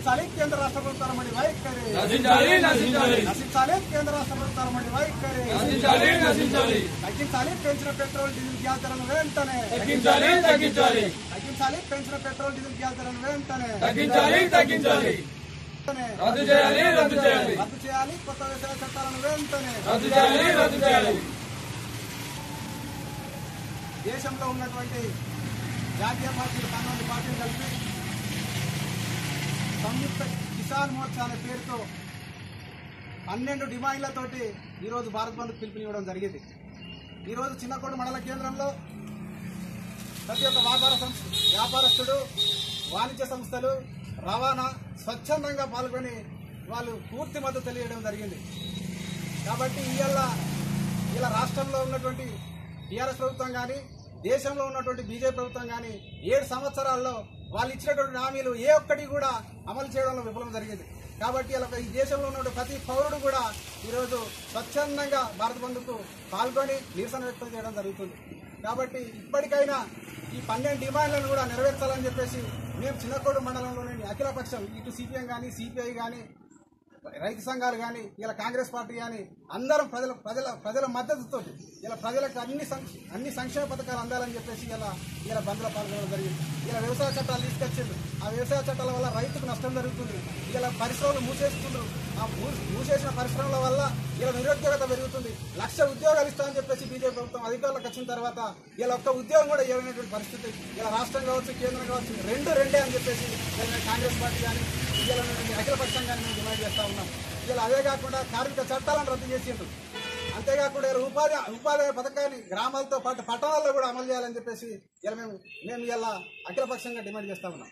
నశించాలి కేంద్ర రాష్ట్ర ప్రభుత్వాల మండి వైఖరి నశించాలి నశించాలి నశించాలి కేంద్ర రాష్ట్ర ప్రభుత్వాల మండి వైఖరి నశించాలి నశించాలి తగ్గించాలి పెంచిన పెట్రోల్ డీజిల్ గ్యాస్ ధరలను వెంటనే తగ్గించాలి తగ్గించాలి తగ్గించాలి పెంచిన పెట్రోల్ డీజిల్ గ్యాస్ ధరలను వెంటనే తగ్గించాలి తగ్గించాలి వెంటనే రద్దు చేయాలి రద్దు చేయాలి రద్దు చేయాలి కొత్త వ్యవసాయ చట్టాలను వెంటనే రద్దు చేయాలి రద్దు చేయాలి దేశంలో ఉన్నటువంటి జాతీయ పార్టీలు పన్నెండు పార్టీలు కలిపి సంయుక్త కిసాన్ మోర్చా అనే పేరుతో పన్నెండు డిమాండ్లతోటి ఈరోజు భారత్ బంద్ పిలుపునివ్వడం జరిగింది. ఈరోజు చిన్నకోడు మండల కేంద్రంలో ప్రతి ఒక్క వ్యాపార సంస్థ వ్యాపారస్తుడు వాణిజ్య సంస్థలు రవాణా స్వచ్ఛందంగా పాల్గొని వాళ్ళు పూర్తి మద్దతు తెలియడం జరిగింది. కాబట్టి ఇవాళ ఇలా రాష్ట్రంలో ఉన్నటువంటి టీఆర్ఎస్ ప్రభుత్వం కానీ దేశంలో ఉన్నటువంటి బీజేపీ ప్రభుత్వం కానీ ఏడు సంవత్సరాల్లో వాళ్ళు ఇచ్చినటువంటి హామీలు ఏ ఒక్కటి కూడా అమలు చేయడంలో విఫలం జరిగింది. కాబట్టి ఇలా ఈ దేశంలో ఉన్న ప్రతి పౌరుడు కూడా ఈరోజు స్వచ్ఛందంగా భారత బంధుకు పాల్గొని నిరసన వ్యక్తం చేయడం జరుగుతుంది. కాబట్టి ఇప్పటికైనా ఈ పన్నెండు డిమాండ్లను కూడా నెరవేర్చాలని చెప్పేసి మేము చిన్నకోడు మండలంలోని అఖిలపక్షం ఇటు సిపిఎం కానీ సిపిఐ కానీ రైతు సంఘాలు కానీ ఇలా కాంగ్రెస్ పార్టీ కానీ అందరం ప్రజల ప్రజల ప్రజల మద్దతుతో ఇలా ప్రజలకు అన్ని సం- అన్ని సంక్షేమ పథకాలు అందాలని చెప్పేసి ఇలా ఇలా బంద్లో పాల్గొనడం జరిగింది. ఇలా వ్యవసాయ చట్టాలు తీసుకొచ్చిండ్రు. ఆ వ్యవసాయ చట్టాల వల్ల రైతుకు నష్టం జరుగుతుంది. ఇలా పరిశ్రమలు మూసేస్తున్నారు ఆ మూసేసిన పరిశ్రమల వల్ల ఇలా నిరుద్యోగత పెరుగుతుంది. లక్ష ఉద్యోగాలు ఇస్తామని చెప్పేసి బీజేపీ ప్రభుత్వం అధికారులకు వచ్చిన తర్వాత ఇలా ఒక్క ఉద్యోగం కూడా ఇవ్వనటువంటి పరిస్థితి. ఇలా రాష్ట్రం కావచ్చు కేంద్రం కావచ్చు రెండు రెండే అని చెప్పేసి కాంగ్రెస్ పార్టీ కానీ ఇలా అఖిల పక్షం కానీ మేము డిమాండ్ చేస్తా ఉన్నాం. ఇలా అదే కాకుండా కార్మిక చట్టాలను రద్దు చేసిండ్రు. అంతేకాకుండా ఉపాధి ఉపాధి పథకాన్ని గ్రామాలతో పాటు పట్టణాల్లో కూడా అమలు చేయాలని చెప్పేసి ఇలా మేము మేము ఇలా అఖిలపక్షంగా డిమాండ్ చేస్తా ఉన్నాం.